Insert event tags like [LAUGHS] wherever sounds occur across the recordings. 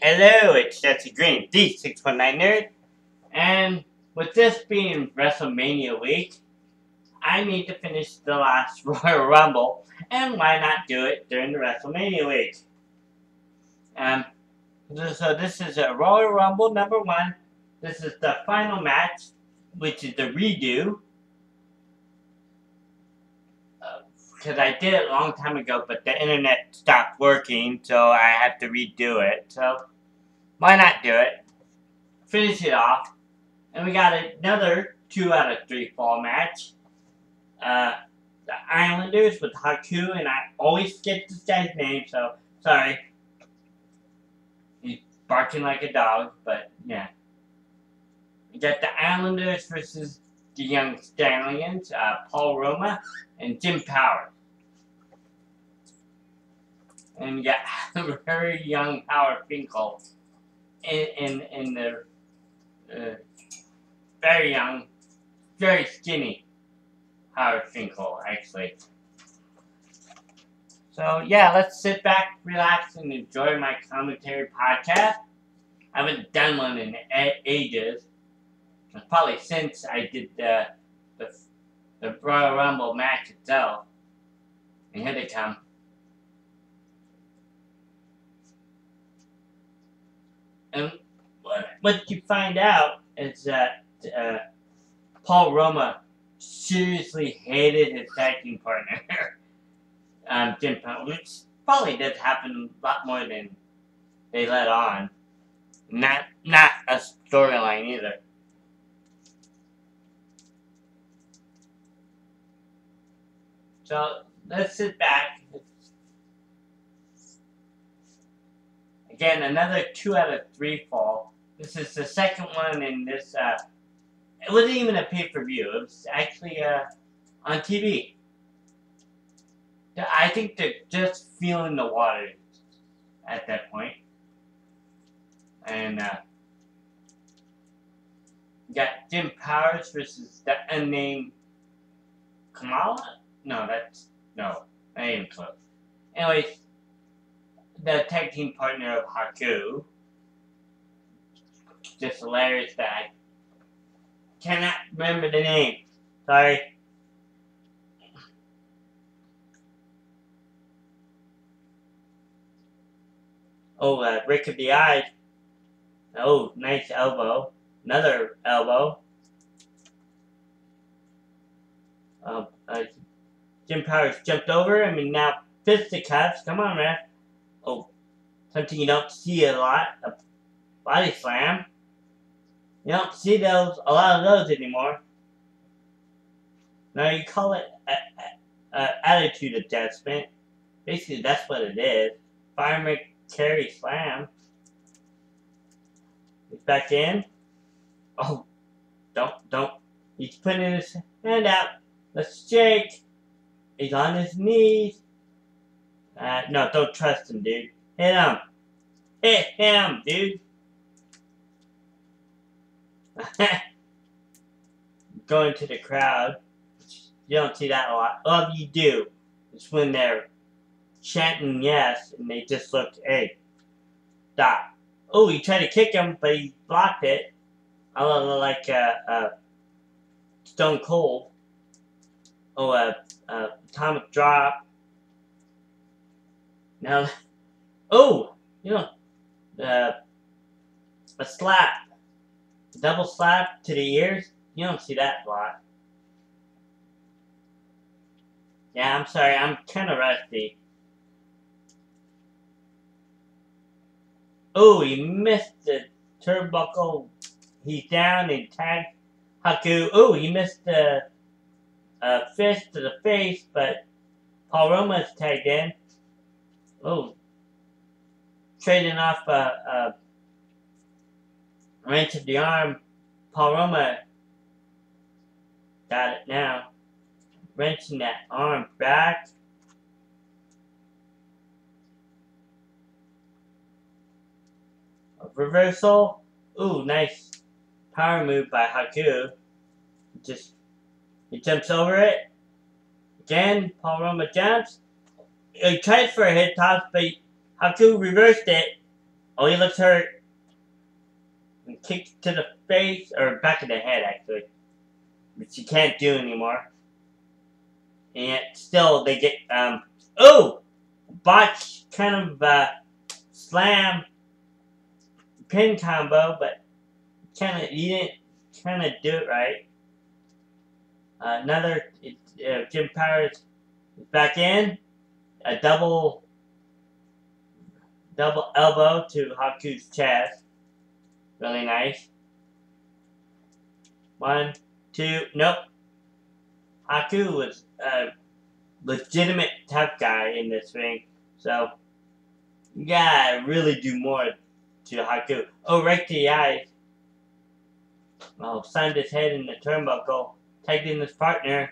Hello, it's Jesse Green, the 619 Nerd. And with this being WrestleMania week, I need to finish the last [LAUGHS] Royal Rumble, and why not do it during the WrestleMania week? Um, so this is a Royal Rumble number one. This is the final match, which is the redo. Because I did it a long time ago, but the internet stopped working, so I have to redo it. So, why not do it? Finish it off. And we got another two out of three fall match. Uh, the Islanders with Haku, and I always get this guy's name, so sorry. He's barking like a dog, but yeah. We got the Islanders versus the Young Stallions, uh, Paul Roma and Jim Power. And got [LAUGHS] a very young Howard Finkel in, in, in the uh, very young, very skinny Howard Finkel, actually. So, yeah, let's sit back, relax, and enjoy my commentary podcast. I haven't done one in ages. Probably since I did the, the, the Royal Rumble match itself. And here they come. And what, you find out is that uh, Paul Roma seriously hated his tag team partner, [LAUGHS] um, Jim Power, which probably did happen a lot more than they let on. Not not a storyline either. So let's sit back. Again, another two out of three fall. This is the second one in this uh, it wasn't even a pay-per-view. It was actually uh, on TV. I think they're just feeling the water at that point. And uh, got Jim Powers versus the unnamed Kamala? No, that's no, that ain't close. Anyways, the tag team partner of Haku. Just hilarious that I cannot remember the name. Sorry. Oh, uh, Rick of the Eyes. Oh, nice elbow. Another elbow. Um, uh, Jim Powers jumped over I mean, now fisticuffs. Come on, man. Something you don't see a lot. A body slam. You don't see those a lot of those anymore. Now you call it a, a, a attitude adjustment. Basically, that's what it is. Fireman carry slam. He's back in. Oh, don't, don't. He's putting his hand out. Let's shake. He's on his knees. Uh, no, don't trust him, dude. Hit him. Hit him, dude. [LAUGHS] going to the crowd. You don't see that a lot. All you do It's when they're chanting yes and they just look, hey, stop. Oh, he tried to kick him, but he blocked it. A little like uh, uh, Stone Cold. Oh, uh, uh, Atomic Drop. Now, oh, you know, uh, a slap double slap to the ears, you don't see that a lot. Yeah, I'm sorry, I'm kind of rusty. Oh, he missed the turnbuckle. He's down and tagged Haku. Oh, he missed the uh, fist to the face, but Paul Roma's tagged in. Oh, trading off a, wrench of the arm. Paul Roma got it now. Wrenching that arm back. A reversal. Ooh, nice power move by Haku. Just, he jumps over it. Again, Paul Roma jumps. He tried for a hip toss, but Haku reversed it. He looks hurt. And kicks to the face, or back of the head, actually. Which he can't do anymore. And yet, still, they get, um, oh! Botch kind of, uh, slam pin combo, but kind of, he didn't kind of do it right. Uh, another, uh, Jim Powers back in. A double double elbow to Haku's chest. Really nice. One, two, nope. Haku was a legitimate tough guy in this ring, so you gotta really do more to Haku. Oh, right to the eyes. Oh, signed his head in the turnbuckle, tagged in his partner.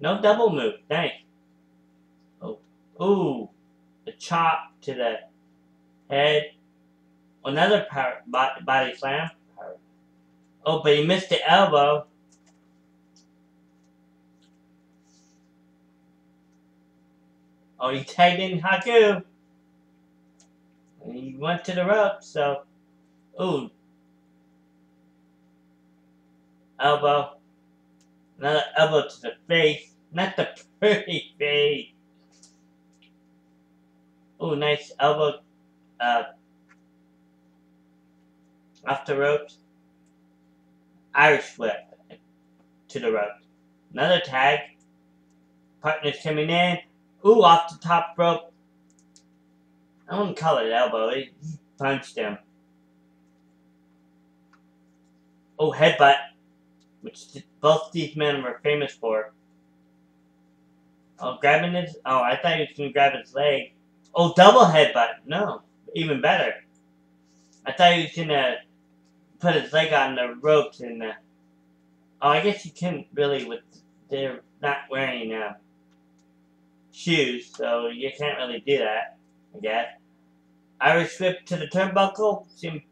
No double move, nice. Oh, ooh, a chop to the head. Another power, body slam. Oh, but he missed the elbow. Oh, he tagged in Haku. And he went to the rope, so... Ooh. Elbow. Another elbow to the face. Not the [LAUGHS] pretty face. Ooh, nice elbow uh, off the ropes. Irish whip to the ropes. Another tag. Partners coming in. Ooh, off the top rope. I wouldn't call it elbow. He punched him. Oh, headbutt. Which both these men were famous for. Oh, grabbing his... Oh, I thought he was going to grab his leg. Oh, double headbutt. No even better. I thought he was gonna put his leg on the ropes and uh, oh, I guess you couldn't really with they're not wearing uh, shoes, so you can't really do that. I guess. Irish whip to the turnbuckle. Jim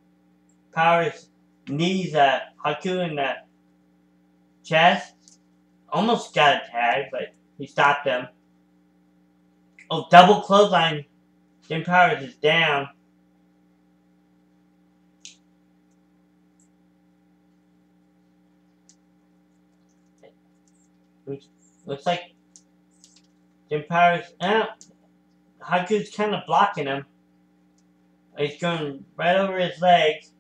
Powers knees uh, Haku in the chest. Almost got a tag, but he stopped him. Oh, double clothesline Jim Powers is down. Looks like Jim Powers, eh, Haku's kind of blocking him. He's going right over his legs.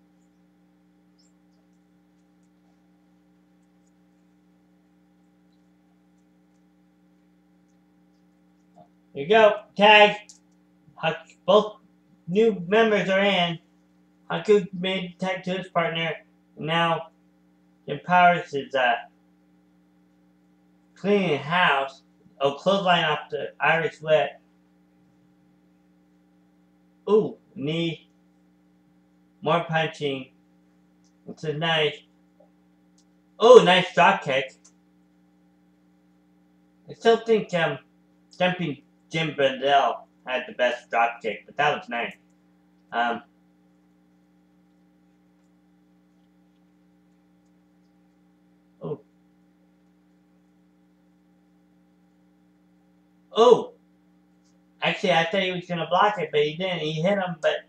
Here you go. Tag both new members are in. Haku made tag to his partner. Now, Jim Powers is uh, cleaning house. Oh, clothesline off the Irish whip. Ooh, knee. More punching. It's a nice. Oh, nice drop kick. I still think um, jumping Jim Brunzell had the best drop kick, but that was nice. Um, oh. Oh! Actually, I thought he was going to block it, but he didn't. He hit him, but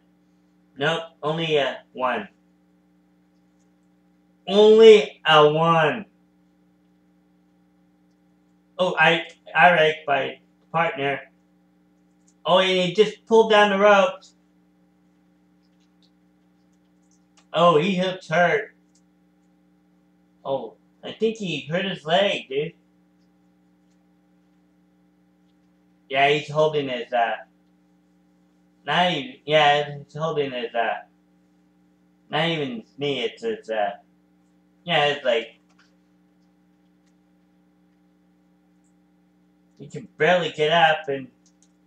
nope, only a one. Only a one. Oh, I I ranked by partner. Oh, and he just pulled down the ropes. Oh, he looks hurt. Oh, I think he hurt his leg, dude. Yeah, he's holding his, uh... Not even, yeah, he's holding his, uh... Not even his knee, it's his, uh... Yeah, it's like... He can barely get up and...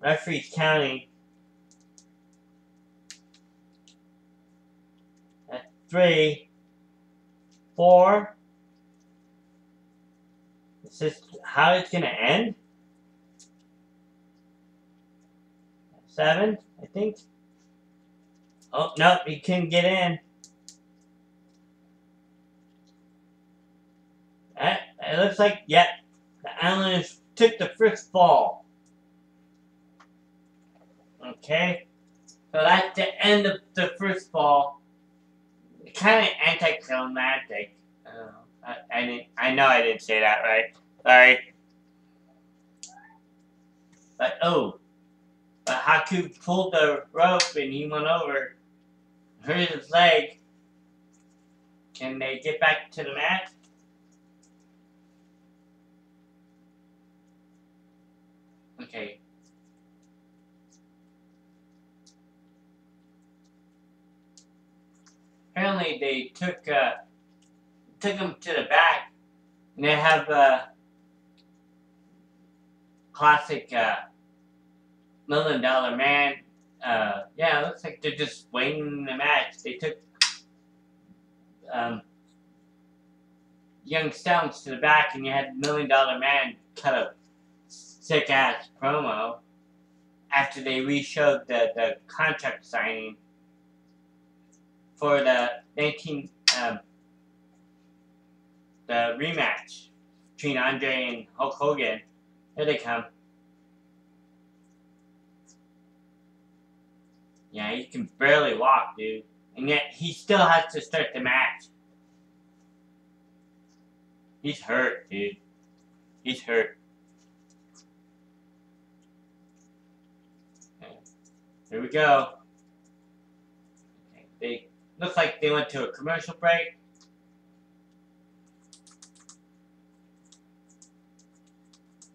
Referee's counting. At three, four. Is this how it's gonna end? Seven, I think. Oh, no, he couldn't get in. It looks like, yep, the Islanders took the first fall. Okay? So that's the end of the first fall. Kind of anticlimactic. Uh, I, I didn't. I know I didn't say that right. Sorry. But oh, but Haku pulled the rope and he went over, hurt his leg. Can they get back to the mat? Okay. Apparently they took uh, took him to the back, and they have uh, classic uh, million dollar man. Uh, yeah, it looks like they're just waiting the match. They took um, young Stones to the back, and you had Million Dollar Man cut a sick ass promo after they re-showed the, the contract signing for the 19 um, the rematch between Andre and Hulk Hogan. Here they come. Yeah, he can barely walk, dude. And yet, he still has to start the match. He's hurt, dude. He's hurt. Okay. Here we go. Okay. They looks like they went to a commercial break.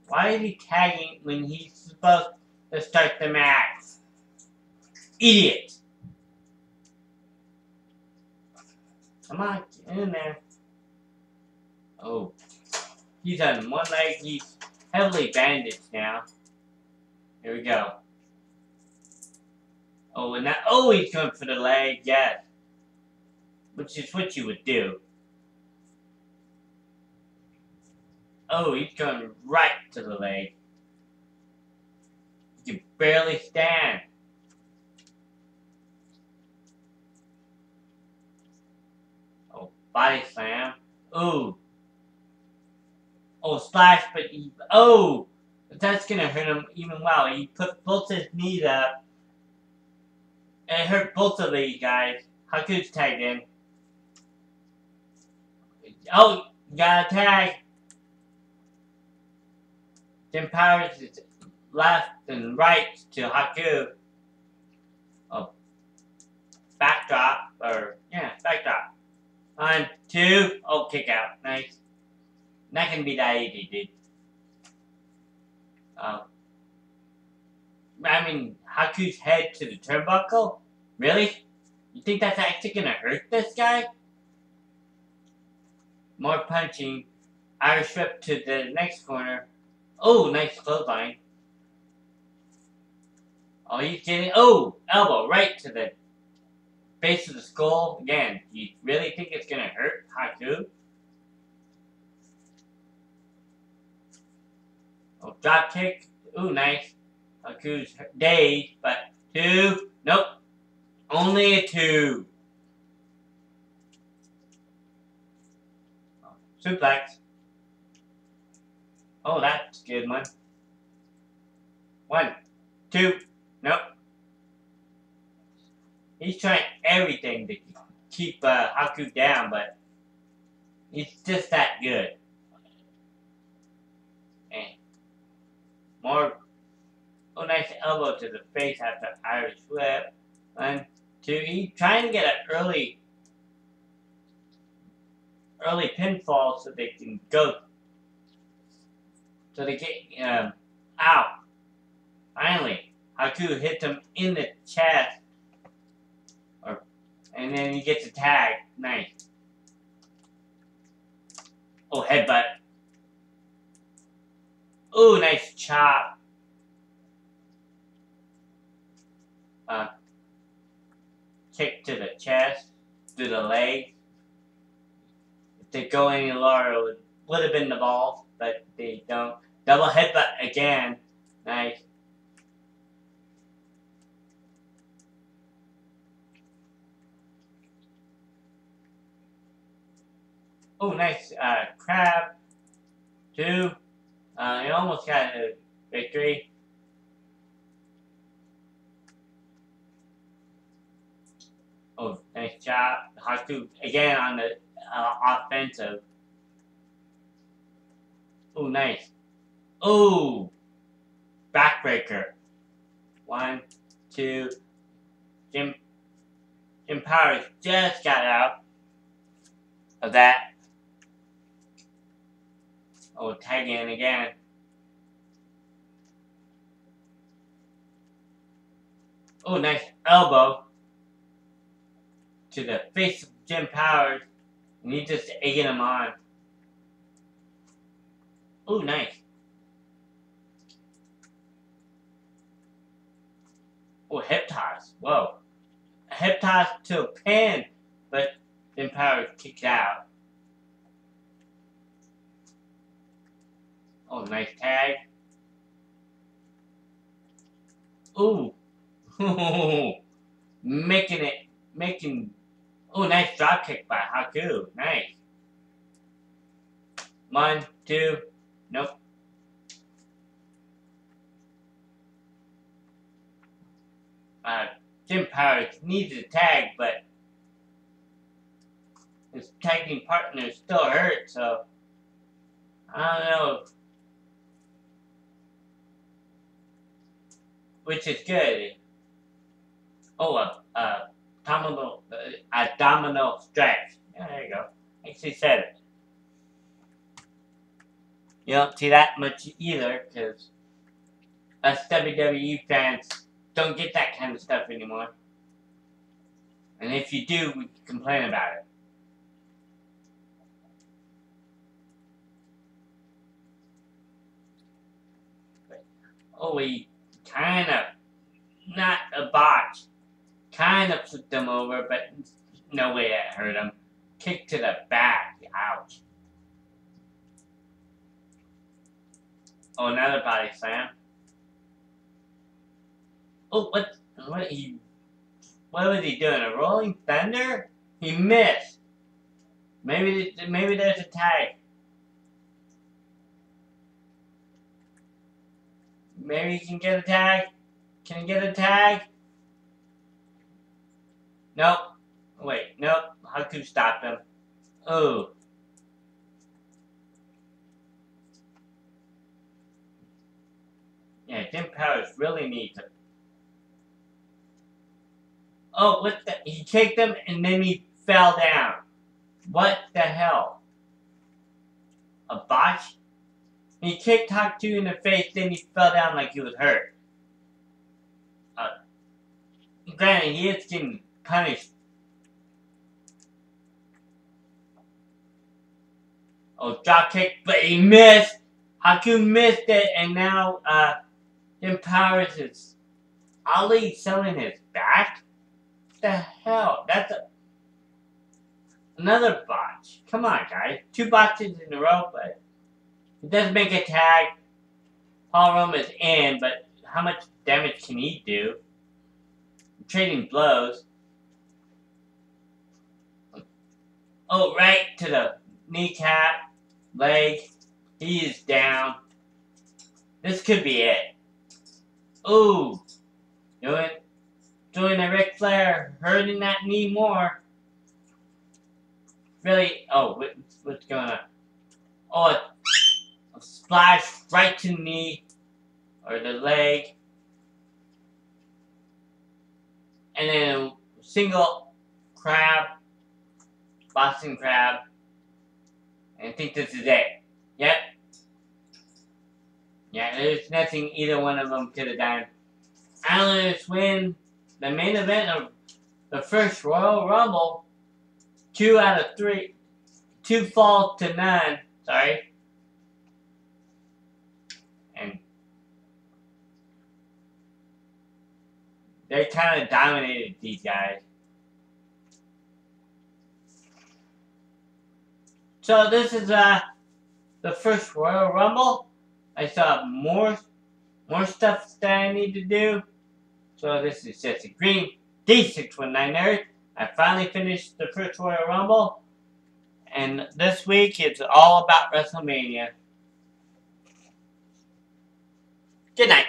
Why is he tagging when he's supposed to start the match? Idiot! Come on, get in there. Oh. He's on one leg. He's heavily bandaged now. Here we go. Oh, and that. Oh, he's going for the leg. Yes. Which is what you would do. Oh, he's going right to the leg. You can barely stand. Oh, body slam. Ooh. Oh, splash, but he, oh, that's gonna hurt him even well. He put both his knees up. And it hurt both of these guys. How Haku's tagged in. Oh, got a tag. Then is left and right to Haku. Oh, backdrop, or, yeah, backdrop. One, two, oh, kick out. Nice. That can be that easy, dude. Um, I mean, Haku's head to the turnbuckle? Really? You think that's actually gonna hurt this guy? More punching. Irish whip to the next corner. Oh, nice clothesline. Oh, he's getting. Oh, elbow right to the base of the skull. Again, you really think it's gonna hurt Haku? Oh, drop kick. Ooh, nice. Haku's day, but two. Nope. Only a two. Oh, suplex. Oh, that's good one. One, two, nope. He's trying everything to keep uh, Haku down, but he's just that good. And More, oh nice elbow to the face after Irish whip. One, two, he trying to get an early, early pinfall so they can go, so they get, um, out. Finally, Haku hits him in the chest, or, and then he gets a tag. Nice. Oh, headbutt. Oh, nice chop. Uh, kick to the chest, to the leg. They go any lower, it would, would have been the ball, but they don't. Double headbutt again. Nice. Oh, nice uh, crab. Two. Uh, he almost got a victory. Oh, nice job. Haku again on the Uh, offensive. Oh, nice. Oh, backbreaker. One, two. Jim, Jim Powers just got out of that. Oh, tag in again. Oh, nice elbow to the face of Jim Powers. And he's just egging him on. Ooh, nice. Oh, hip toss. Whoa. A hip toss to a pin, but Jim Powers kicked out. Oh, nice tag. Ooh. [LAUGHS] making it, making, oh, nice drop kick by Haku. Nice. One, two, nope. Uh, Jim Powers needs a tag, but his tagging partner still hurt, so I don't know. Which is good. Oh, a, a domino, uh, abdominal stretch. Yeah, there you go. Actually said it. You don't see that much either, because us WWE fans don't get that kind of stuff anymore. And if you do, we complain about it. oh, we kind of, not a botch, kind of flipped him over, but no way it hurt him. Kick to the back, ouch. Oh, another body slam. Oh, what, what he, what was he doing, a rolling thunder? He missed. Maybe, maybe there's a tag. Maybe he can get a tag. Can he get a tag? Nope. Wait, nope. Haku stopped him. Oh. Yeah, Jim Powers really needs it. Oh, what the? He kicked him and then he fell down. What the hell? A botch? He kicked Haku in the face, then he fell down like he was hurt. Uh, granted, he is getting punished. Oh, drop kick, but he missed. Haku missed it, and now uh, Jim Powers is Ali selling his back. What the hell? That's a another botch. Come on, guys. Two botches in a row, but he does make a tag. Paul Roma is in, but how much damage can he do? Trading blows. Oh, right to the kneecap, leg. He is down. This could be it. Ooh. Doing, doing a Ric Flair, hurting that knee more. Really, oh, what, what's going on? Oh, a splash right to the knee or the leg. And then single crab, Boston crab. And I think this is it. Yep. Yeah, there's nothing either one of them could have done. Islanders win the main event of the first Royal Rumble. Two out of three. Two falls to none. Sorry. And they kind of dominated these guys. So this is uh the first Royal Rumble. I saw more more stuff that I need to do. So this is Jesse Green, the 619 Nerd. I finally finished the first Royal Rumble. And this week it's all about WrestleMania. Good night.